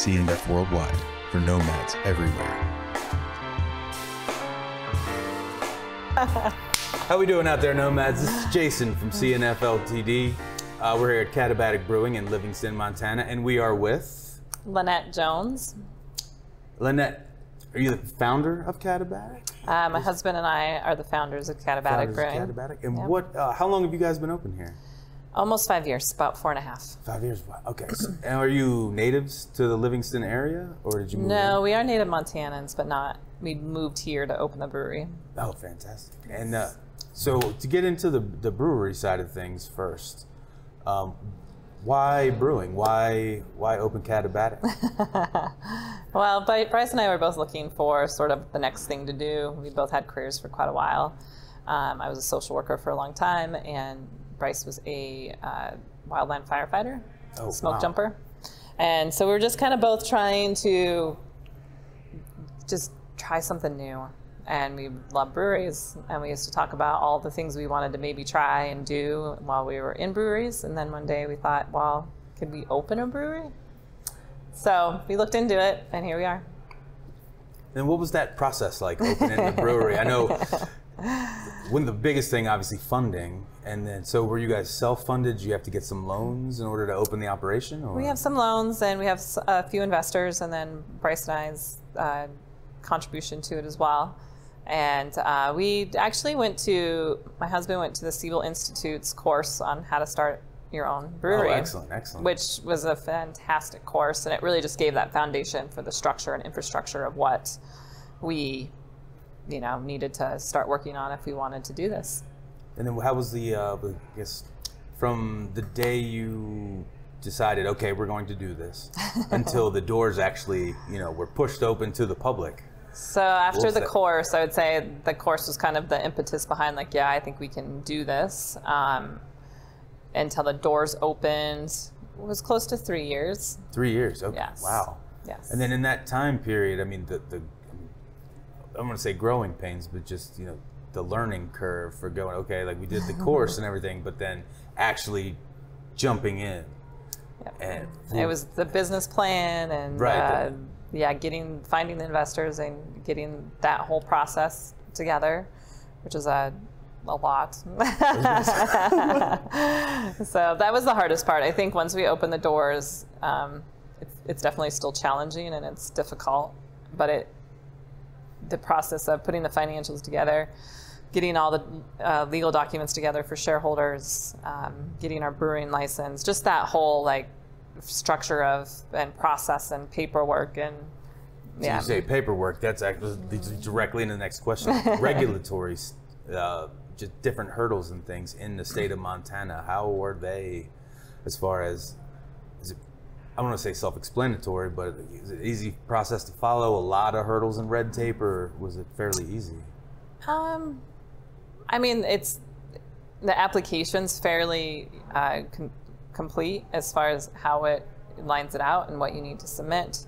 CNF Worldwide for nomads everywhere. How we doing out there, nomads? This is Jason from CNF Ltd. Uh, we're here at Katabatic Brewing in Livingston, Montana, and we are with LaNette Jones. LaNette. Are you the founder of Katabatic? Uh, my husband and I are the founders of Katabatic Founders of Brewing. Katabatic. And Yep. what? Uh, how long have you guys been open here? Almost five years, about four and a half. Five years. Wow. Okay. So, and are you natives to the Livingston area, or did you move? No, we are native Montanans, but not. We moved here to open the brewery. Oh, fantastic. And uh, so to get into the the brewery side of things first, um, why brewing? Why why open Katabatic? Well, but Bryce and I were both looking for sort of the next thing to do. We both had careers for quite a while. Um, I was a social worker for a long time, and Bryce was a uh, wildland firefighter, Oh, smoke wow. jumper. And so we were just kind of both trying to just try something new. And we love breweries, and we used to talk about all the things we wanted to maybe try and do while we were in breweries. And then one day we thought, well, could we open a brewery? So we looked into it, and here we are. And what was that process like opening the brewery? I know one of the biggest thing, obviously, funding. And then, so were you guys self-funded? Did you have to get some loans in order to open the operation? Or? We have some loans, and we have a few investors, and then Bryce and I's uh, contribution to it as well. And uh, we actually went to my husband went to the Siebel Institute's course on how to start your own brewery. Oh, excellent, excellent. which was a fantastic course and it really just gave that foundation for the structure and infrastructure of what we you know needed to start working on if we wanted to do this And then, how was the? Uh, I guess from the day you decided, okay, we're going to do this, until the doors actually, you know, were pushed open to the public. so after the that? course i would say the course was kind of the impetus behind like yeah i think we can do this um, until the doors opened it was close to three years Three years. Okay. Yes. Wow. yes And then in that time period, I mean, the, the I don't want to say growing pains, but just, you know, the learning curve for going, okay, like we did the course and everything, but then actually jumping in. Yep. And it was the business plan and Right. uh, yeah getting finding the investors and getting that whole process together which is a, a lot so that was the hardest part i think once we opened the doors um, it's, it's definitely still challenging and it's difficult but it the process of putting the financials together getting all the uh, legal documents together for shareholders, um, getting our brewing license, just that whole like structure of and process and paperwork and yeah. You say paperwork, that's actually directly into the next question. Regulatory, uh, just different hurdles and things in the state of Montana. How are they, as far as, I don't want to say self-explanatory, but is it easy process to follow? A lot of hurdles and red tape, or was it fairly easy? Um, I mean, it's the application's fairly uh, com- complete as far as how it lines it out and what you need to submit.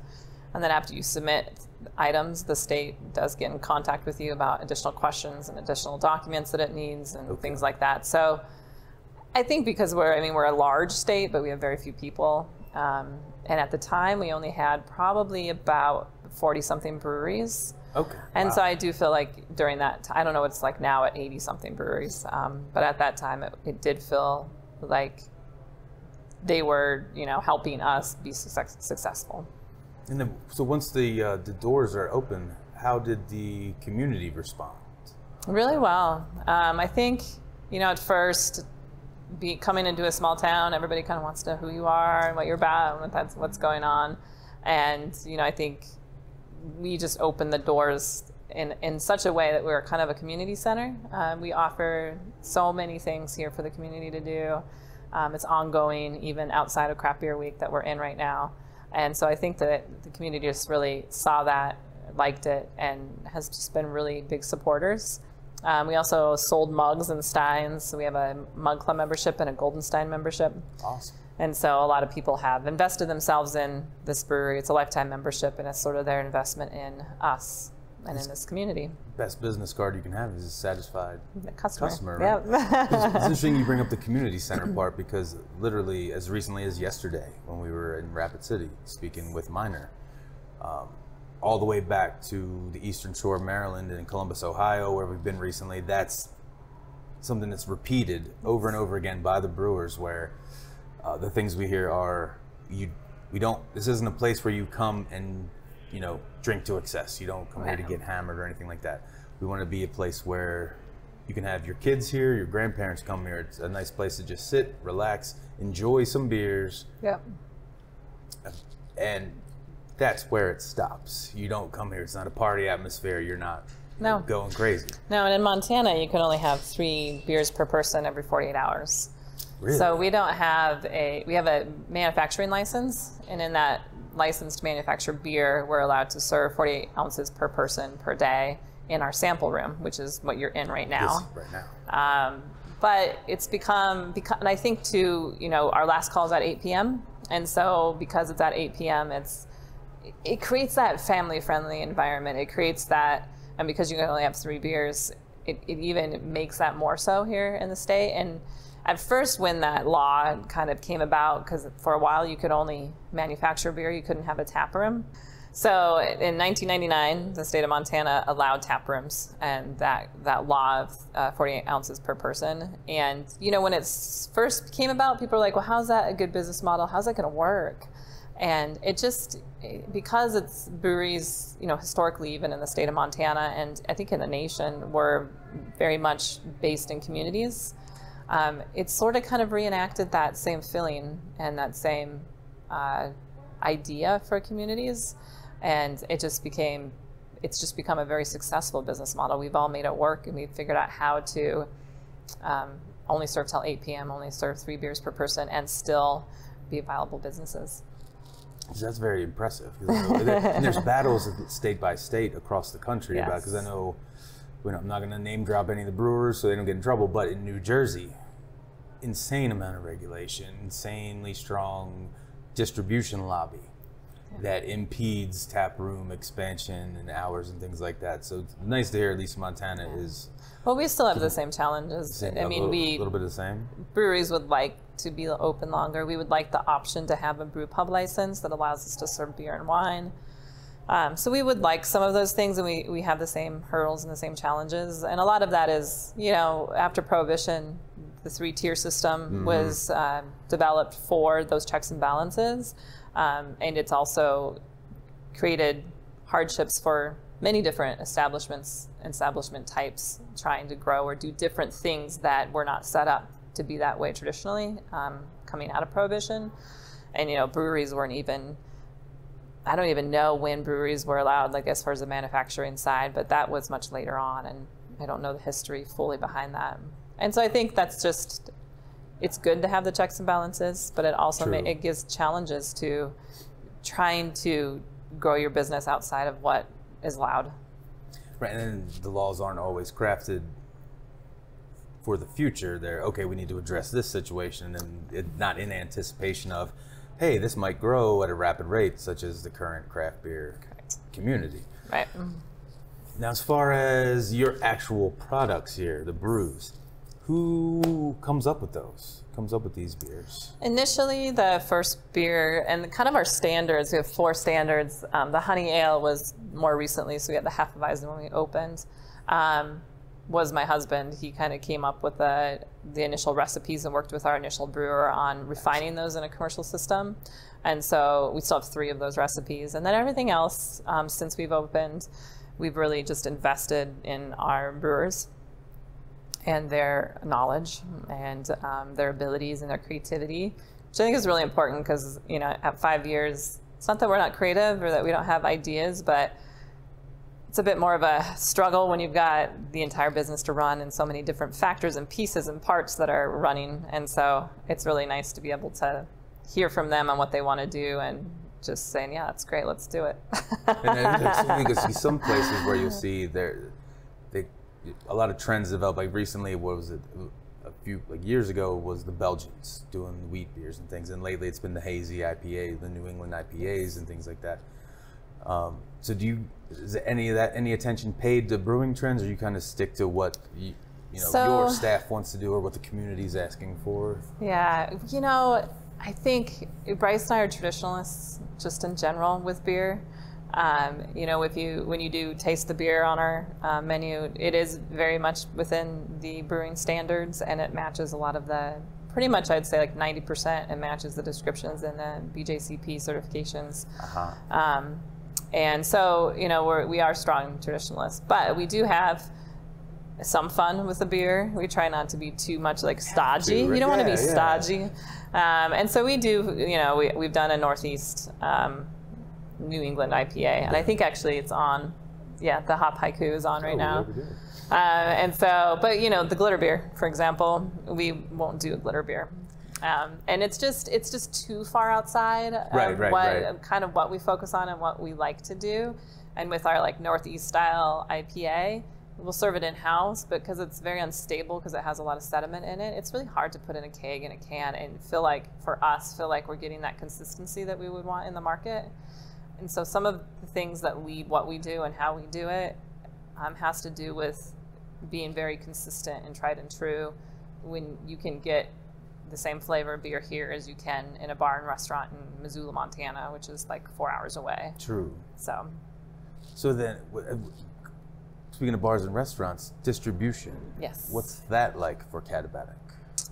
And then after you submit items, the state does get in contact with you about additional questions and additional documents that it needs and things like that. So I think because we're, I mean, we're a large state, but we have very few people. Um, and at the time, we only had probably about 40 something breweries. Okay. And wow. so I do feel like during that, t- I don't know what it's like now at 80 something breweries, um, but at that time it, it did feel like they were, you know, helping us be success- successful. And then, so once the uh, the doors are open, how did the community respond? Really well. Um, I think, you know, at first, be coming into a small town, everybody kind of wants to know who you are and what you're about and what that's what's going on. And you know, I think we just open the doors in in such a way that we're kind of a community center. Um, we offer so many things here for the community to do. Um, it's ongoing, even outside of Craft Beer Week that we're in right now. And so I think that the community just really saw that, liked it, and has just been really big supporters. Um, we also sold mugs and steins. So we have a Mug Club membership and a Golden Stein membership. Awesome. And so a lot of people have invested themselves in this brewery. It's a lifetime membership, and it's sort of their investment in us and in this community. Best business card you can have is a satisfied The customer. customer. Right? it's, it's interesting you bring up the community center part because literally, as recently as yesterday, when we were in Rapid City speaking with Miner, um, all the way back to the Eastern Shore of Maryland and Columbus, Ohio, where we've been recently, that's something that's repeated over and over again by the brewers, where uh, the things we hear are you. We don't. This isn't a place where you come and you know drink to excess. You don't come here to get hammered or anything like that. We want to be a place where you can have your kids here, your grandparents come here. It's a nice place to just sit, relax, enjoy some beers, yep. and that's where it stops. You don't come here. It's not a party atmosphere. You're not No. going crazy. No, and in Montana, you can only have three beers per person every 48 hours. Really? So we don't have a we have a manufacturing license, and in that license to manufacture beer, we're allowed to serve 48 ounces per person per day in our sample room, which is what you're in right now. This- right now. Um, but it's become, because, and I think too, you know, our last call is at 8 p.m. And so because it's at 8 p.m., it's, it creates that family friendly environment. It creates that, and because you can only have three beers, it, it even makes that more so here in the state. And at first, when that law kind of came about, because for a while you could only manufacture beer, you couldn't have a tap room. So in 1999, the state of Montana allowed tap rooms and that, that law of uh, 48 ounces per person. And, you know, when it first came about, people were like, well, how's that a good business model? How's that going to work? And it just, because it's breweries, you know, historically, even in the state of Montana and I think in the nation, were very much based in communities. Um, it sort of kind of reenacted that same feeling and that same uh, idea for communities and it just became it's just become a very successful business model we've all made it work and we've figured out how to um, only serve till 8 p.m only serve three beers per person and still be viable businesses That's very impressive. And there's battles state by state across the country about because I know, you know, I'm not going to name drop any of the brewers so they don't get in trouble. But in New Jersey, insane amount of regulation, insanely strong distribution lobby that impedes tap room expansion and hours and things like that. So it's nice to hear at least Montana is well we still have the same challenges same- i mean little, we a little bit of the same. breweries would like to be open longer. We would like the option to have a brew pub license that allows us to serve beer and wine. Um, so we would like some of those things, and we, we have the same hurdles and the same challenges. And a lot of that is, you know, after Prohibition, the three tier system was uh, developed for those checks and balances. Um, and it's also created hardships for many different establishments, establishment types, trying to grow or do different things that were not set up to be that way traditionally, um, coming out of prohibition. And you know, breweries weren't even. I don't even know when breweries were allowed, like as far as the manufacturing side, but that was much later on, and I don't know the history fully behind that. And so I think that's just it's good to have the checks and balances, but it also ma- it gives challenges to trying to grow your business outside of what is allowed. Right, and then the laws aren't always crafted for the future. They're okay. We need to address this situation, and it, not in anticipation of, hey, this might grow at a rapid rate, such as the current craft beer community. Right. Now, as far as your actual products here, the brews, who comes up with those? Comes up with these beers? Initially, the first beer and kind of our standards, we have four standards. Um, the honey ale was more recently, so we had the half Hefeweizen when we opened. Um, was my husband. He kind of came up with the, the initial recipes and worked with our initial brewer on refining those in a commercial system. And so we still have three of those recipes. And then everything else, um, since we've opened, we've really just invested in our brewers and their knowledge and um, their abilities and their creativity, which I think is really important because, you know, at five years, it's not that we're not creative or that we don't have ideas, but it's a bit more of a struggle when you've got the entire business to run and so many different factors and pieces and parts that are running. And so it's really nice to be able to hear from them on what they want to do and just saying, yeah, that's great, let's do it. And something you see some places where you'll see there, they, a lot of trends develop. Like recently, what was it? A few like years ago was the Belgians doing wheat beers and things, and lately it's been the hazy IPA, the New England IPAs and things like that. Um, so do you is any of that any attention paid to brewing trends, or you kind of stick to what you, you know So- your staff wants to do or what the community is asking for? Yeah, you know, I think Bryce and I are traditionalists just in general with beer. Um, you know, if you when you do taste the beer on our uh, menu, it is very much within the brewing standards, and it matches a lot of the. Pretty much, I'd say like 90%. It matches the descriptions and the BJCP certifications. Uh-huh. Um, and so, you know, we're, we are strong traditionalists, but we do have some fun with the beer. We try not to be too much like stodgy. You don't want to Yeah, be yeah. stodgy. Um, and so we do, you know, we, we've done a Northeast um, New England IPA. And I think actually it's on, yeah, the Hop Haiku is on right Oh, now. we never did. Uh, and so, but you know, the glitter beer, for example, we won't do a glitter beer. Um, and it's just it's just too far outside of Right, right, what right. kind of what we focus on and what we like to do. And with our like Northeast style IPA, we'll serve it in house, but because it's very unstable because it has a lot of sediment in it, it's really hard to put in a keg in a can and feel like for us feel like we're getting that consistency that we would want in the market. And so some of the things that lead what we do and how we do it um, has to do with being very consistent and tried and true. When you can get the same flavor of beer here as you can in a bar and restaurant in Missoula, Montana, which is like four hours away. True. So So then, uh, speaking of bars and restaurants, distribution. Yes. What's that like for Katabatic?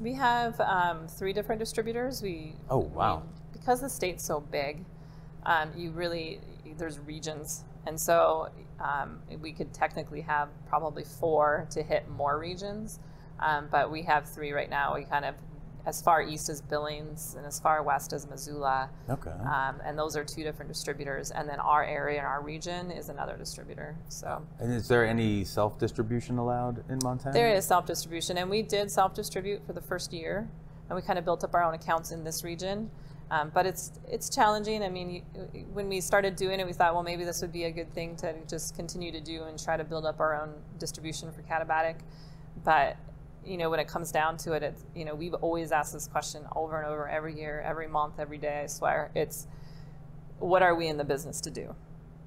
we have um, three different distributors. We Oh, wow. we- because the state's so big, um, you really there's regions, and so um, we could technically have probably four to hit more regions, um, but we have three right now. We kind of as far east as Billings and as far west as Missoula, Okay. um, and those are two different distributors. And then our area and our region is another distributor. So. and is there any self distribution allowed in Montana? There is self distribution, and we did self distribute for the first year, and we kind of built up our own accounts in this region. Um, but it's it's challenging. I mean, you, when we started doing it, we thought, well, maybe this would be a good thing to just continue to do and try to build up our own distribution for Katabatic. But you know, when it comes down to it, it's you know, we've always asked this question over and over every year, every month, every day. I swear, it's what are we in the business to do?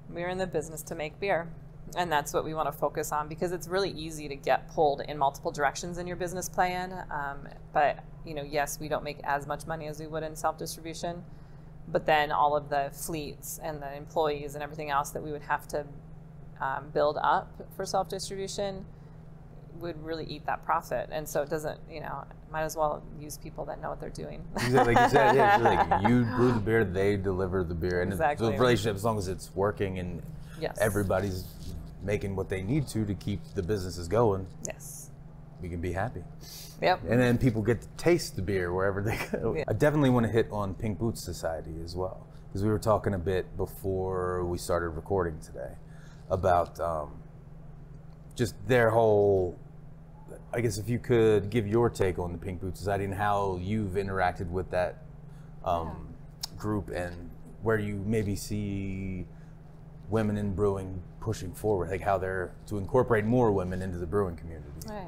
We're in the business to make beer. And that's what we want to focus on because it's really easy to get pulled in multiple directions in your business plan. Um, but, you know, yes, we don't make as much money as we would in self distribution. But then all of the fleets and the employees and everything else that we would have to um, build up for self distribution would really eat that profit. And so it doesn't, you know, might as well use people that know what they're doing. Exactly, like you said, yeah, like you brew the beer, they deliver the beer, and it's Exactly. the relationship as long as it's working and Yes. everybody's making what they need to to keep the businesses going, yes. we can be happy. Yep. And then people get to taste the beer wherever they go. Yeah. I definitely want to hit on Pink Boots Society as well, because we were talking a bit before we started recording today about um, just their whole. I guess if you could give your take on the Pink Boots Society and how you've interacted with that um, group and where you maybe see women in brewing pushing forward, like how they're to incorporate more women into the brewing community. Right.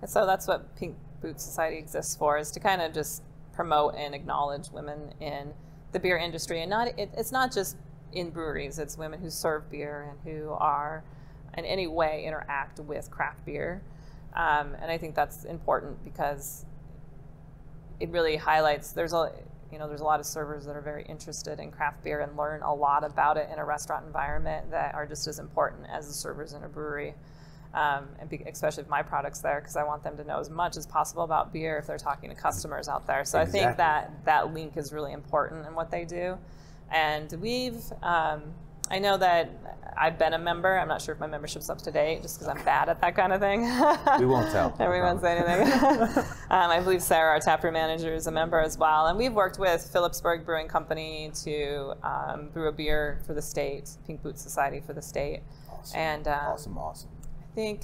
And so that's what Pink Boots Society exists for, is to kind of just promote and acknowledge women in the beer industry. And not it, it's not just in breweries, it's women who serve beer and who are in any way interact with craft beer. Um, and I think that's important because it really highlights there's a you know there's a lot of servers that are very interested in craft beer and learn a lot about it in a restaurant environment that are just as important as the servers in a brewery. Um, and be, especially if my products there because i want them to know as much as possible about beer if they're talking to customers out there. So i think that that link is really important in what they do. And we've um, i know that i've been a member i'm not sure if my membership's up to date just because i'm bad at that kind of thing We won't tell. Everyone say anything. um, I believe Sarah, our taproom manager, is a member as well. And we've worked with Philipsburg Brewing Company to um, brew a beer for the state, Pink Boot Society for the state. Awesome. And um, awesome, awesome. I think,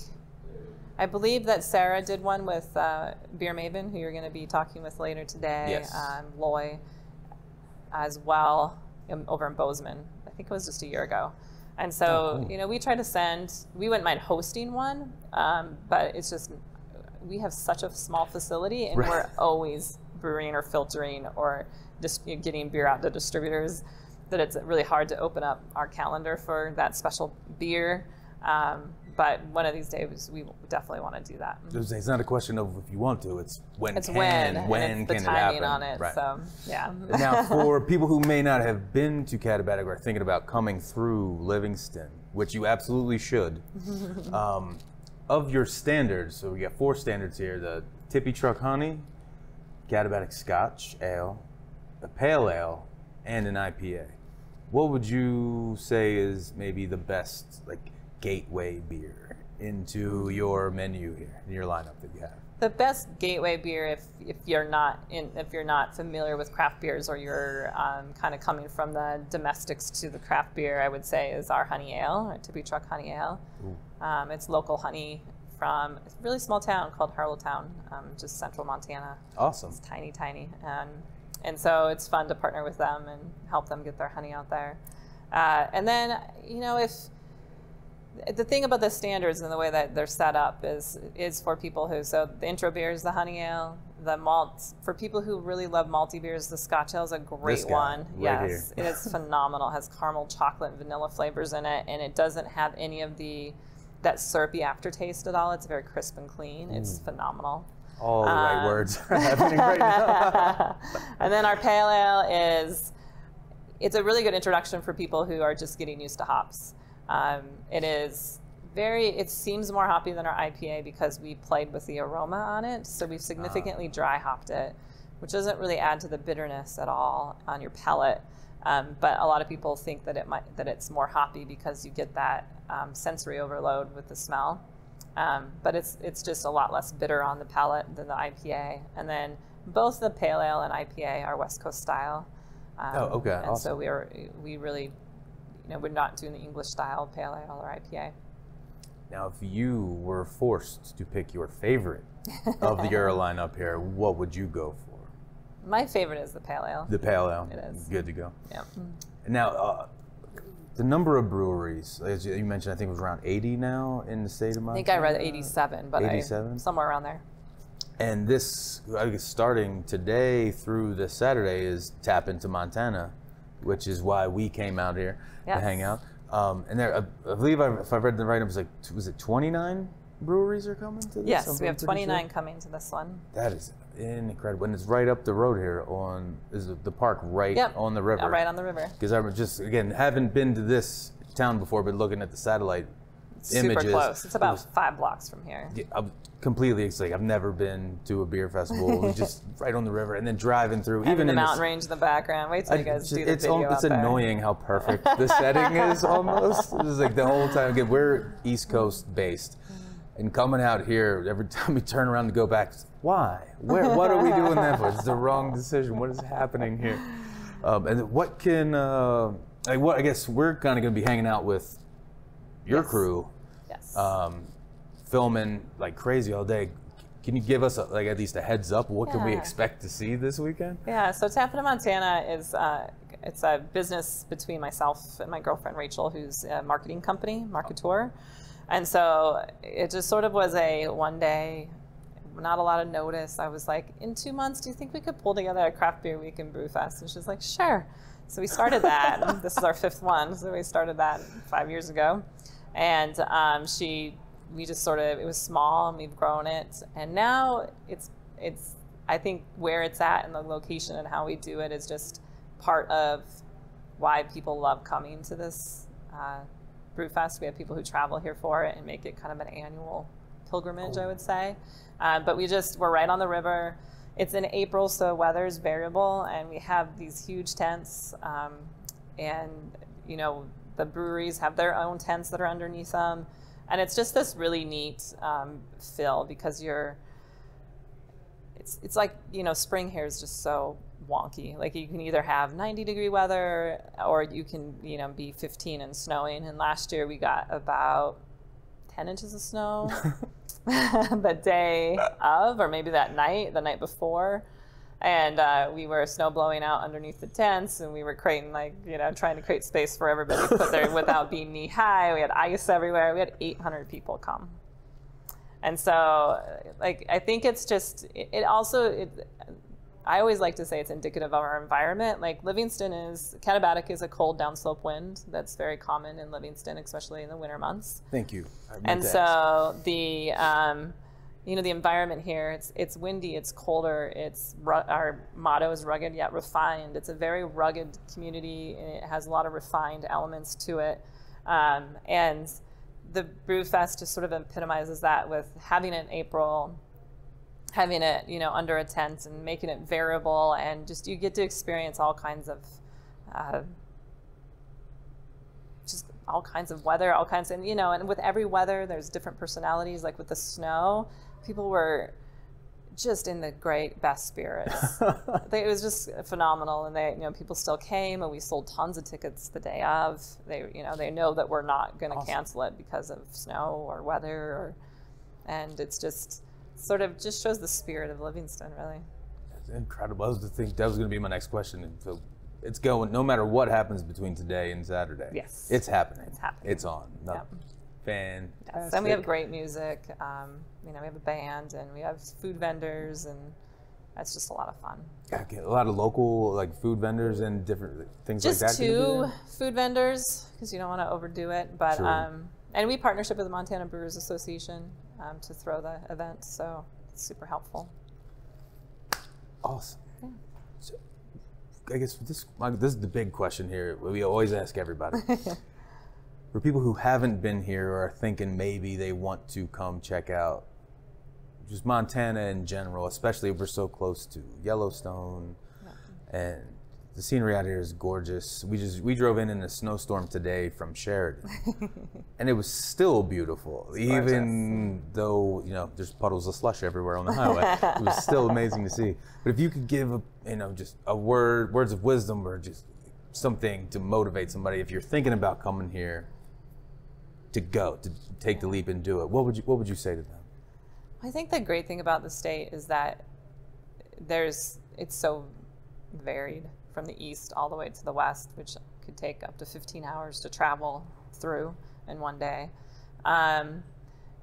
I believe that Sarah did one with uh, Beer Maven, who you're going to be talking with later today, Yes. um, Loy, as well, um, over in Bozeman. I think it was just a year ago. And so, Oh, cool. you know, we try to send, we wouldn't mind hosting one, um, but it's just, we have such a small facility and Right. we're always brewing or filtering or just you know, getting beer out to distributors. that it's really hard to open up our calendar for that special beer. Um, but one of these days, we definitely want to do that. It's not a question of if you want to; it's when It's can when, when it's can the it timing happen? on it. Right. So yeah. now, for people who may not have been to Katabatic or are thinking about coming through Livingston, which you absolutely should, um, of your standards, so we got four standards here: the Tippy Truck Honey, Katabatic Scotch Ale, a Pale Ale, and an IPA. What would you say is maybe the best like gateway beer into your menu here, in your lineup that you have? the best gateway beer if, if you're not in if you're not familiar with craft beers or you're um, kind of coming from the domestics to the craft beer i would say is our honey ale our tippy truck honey ale um, it's local honey from a really small town called harlowton um, just central montana Awesome. it's tiny tiny um, and so it's fun to partner with them and help them get their honey out there uh, and then you know if the thing about the standards and the way that they're set up is is for people who so the intro beer is the honey ale the malt for people who really love malty beers the scotch ale is a great guy, one. right yes it is phenomenal it has caramel chocolate and vanilla flavors in it and it doesn't have any of the that syrupy aftertaste at all. It's very crisp and clean. It's phenomenal. All the right Um, words are happening right now. and then our pale ale is it's a really good introduction for people who are just getting used to hops. Um, it is very it seems more hoppy than our IPA because we played with the aroma on it. So we've significantly dry hopped it, which doesn't really add to the bitterness at all on your palate. Um, but a lot of people think that it might that it's more hoppy because you get that um, sensory overload with the smell. Um, but it's it's just a lot less bitter on the palate than the IPA. And then both the pale ale and IPA are West Coast style. Um, Oh, okay, And so we are we really, you know, we're not doing the English style pale ale or IPA. Now, if you were forced to pick your favorite of the Euro lineup here, what would you go for? My favorite is the pale ale. The pale ale. It is. Good to go. yeah. Now, uh, the number of breweries, as you mentioned, I think it was around 80 now in the state of Montana. I think I read 87, but I- 87? somewhere around there. And this, I guess, starting today through this Saturday, is Tap into Montana, which is why we came out here to hang out. Um, and there, I, I believe, I, if I read the right, it was like, was it 29 breweries are coming to this? Yes, I'm we have pretty sure. 29 coming to this one. That is incredible, and it's right up the road here on is the park right Yep. on the river. Uh, right on the river. Because I am just again haven't been to this town before, but looking at the satellite Super images, close. It's it about was- five blocks from here. yeah, I'm completely like I've never been to a beer festival. It was just right on the river, and then driving through, Even even the in mountain this, range in the background. Wait till I- you guys it's do the it's, video al- it's there. annoying how perfect the setting is almost. It's like the whole time. Again, we're East Coast based, and coming out here every time we turn around to go back, why? Where? What are we doing that for? It's the wrong decision. What is happening here? Um, and what can? Uh, like what? I guess we're kind of going to be hanging out with your Yes. crew, Yes. um, filming like crazy all day. Can you give us a, like at least a heads up? What can we expect to see this weekend? Yeah, so Tap into Montana is uh, it's a business between myself and my girlfriend Rachel, who's a marketing company, marketeur, and so it just sort of was a one day, not a lot of notice. I was like, in two months, do you think we could pull together a craft beer week and brew fest? And she's like, sure. So we started that. this is our fifth one, so we started that five years ago, and um, she we just sort of it was small and we've grown it. And now it's it's i think where it's at and the location and how we do it is just part of why people love coming to this uh, brewfest we have people who travel here for it and make it kind of an annual pilgrimage i would say. Uh, but we just we're right on the river. It's in april so weather is variable and we have these huge tents um, and you know the breweries have their own tents that are underneath them. And it's just this really neat um, fill because you're it's it's like you know spring here is just so wonky. Like you can either have 90 degree weather or you can you know be 15 and snowing. And last year we got about 10 inches of snow the day of or maybe that night the night before and uh, we were snow blowing out underneath the tents and we were creating like you know trying to create space for everybody to put there without being knee high we had ice everywhere we had 800 people come and so like i think it's just it, it also it, I always like to say it's indicative of our environment. Like Livingston is, Katabatic is a cold downslope wind that's very common in Livingston, especially in the winter months. Thank you. And ask. so the, um, you know, the environment here, it's, it's windy, it's colder, it's, our motto is rugged yet refined. It's a very rugged community and it has a lot of refined elements to it. Um, and the Brewfest just sort of epitomizes that with having it in April, having it, you know, under a tent and making it variable, and just you get to experience all kinds of, uh, just all kinds of weather, all kinds, and you know, and with every weather, there's different personalities. Like with the snow, people were just in the great best spirits. they, it was just phenomenal, and they, you know, people still came, and we sold tons of tickets the day of. They, you know, they know that we're not going to Awesome. cancel it because of snow or weather, or, and it's just sort of just shows the spirit of Livingston, really. It's incredible. I was to think that was going to be my next question. So it's going. No matter what happens between today and Saturday. Yes. It's happening. It's happening. It's on. No, Yep. Fan. Yes, and we have great music. Um, you know, we have a band, and we have food vendors, and it's just a lot of fun. Okay, a lot of local like food vendors and different things Just like that. gonna two food vendors because you don't want to overdo it. But Sure. um, and we partnership with the Montana Brewers Association um, to throw the event, so it's super helpful. Awesome. So, I guess this this is the big question here. We always ask everybody. For people who haven't been here or are thinking maybe they want to come check out just Montana in general, especially if we're so close to Yellowstone, and the scenery out here is gorgeous. We just we drove in in a snowstorm today from Sheridan, and it was still beautiful, even though you know there's puddles of slush everywhere on the highway. it was still amazing to see. But if you could give a, you know just a word, words of wisdom, or just something to motivate somebody, if you're thinking about coming here, to go to take the leap and do it, what would you what would you say to them? I think the great thing about the state is that there's it's so varied from the east all the way to the west, which could take up to 15 hours to travel through in one day. Um,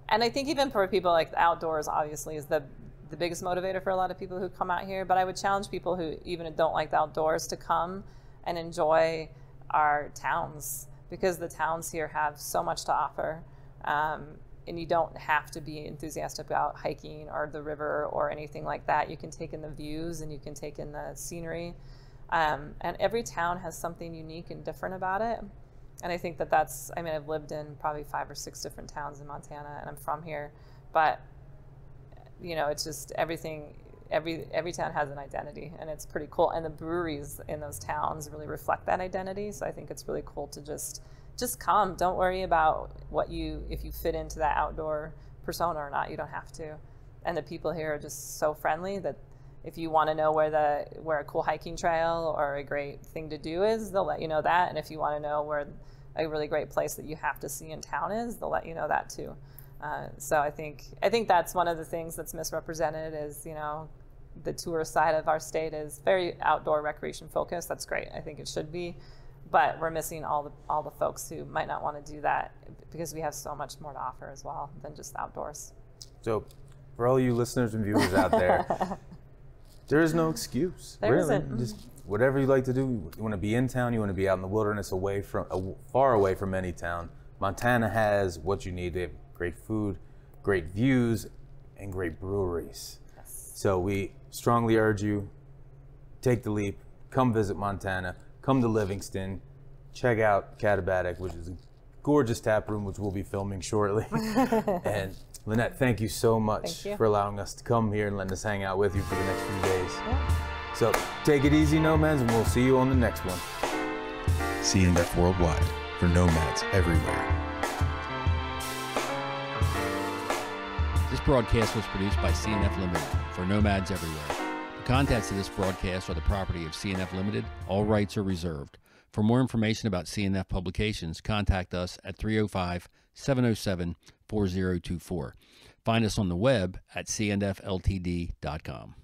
and I think even for people like the outdoors, obviously, is the the biggest motivator for a lot of people who come out here. But I would challenge people who even don't like the outdoors to come and enjoy our towns because the towns here have so much to offer. Um, and you don't have to be enthusiastic about hiking or the river or anything like that. You can take in the views and you can take in the scenery. Um, and every town has something unique and different about it. And I think that that's, I mean, I've lived in probably five or six different towns in Montana and I'm from here. But, you know, it's just everything, every, every town has an identity and it's pretty cool. And the breweries in those towns really reflect that identity. So I think it's really cool to just, just come. Don't worry about what you, if you fit into that outdoor persona or not. You don't have to. And the people here are just so friendly that if you want to know where the where a cool hiking trail or a great thing to do is, they'll let you know that. And if you want to know where a really great place that you have to see in town is, they'll let you know that too. Uh, so I think I think that's one of the things that's misrepresented is you know the tourist side of our state is very outdoor recreation focused. That's great. I think it should be, but we're missing all the all the folks who might not want to do that because we have so much more to offer as well than just outdoors. So, for all you listeners and viewers out there, there is no excuse. There really, isn't. just whatever you like to do. You want to be in town. You want to be out in the wilderness, away from, far away from any town. Montana has what you need. They have great food, great views, and great breweries. Yes. So we strongly urge you, take the leap, come visit Montana, come to Livingston, check out Katabatic, which is a gorgeous tap room, which we'll be filming shortly. and LaNette, thank you so much you. for allowing us to come here and letting us hang out with you for the next few days. So take it easy, nomads, and we'll see you on the next one. CNF Worldwide for nomads everywhere. Broadcast was produced by CNF Limited for Nomads Everywhere. The contents of this broadcast are the property of CNF Limited. All rights are reserved. For more information about CNF publications, contact us at 305 707 4024. Find us on the web at cnfltd.com.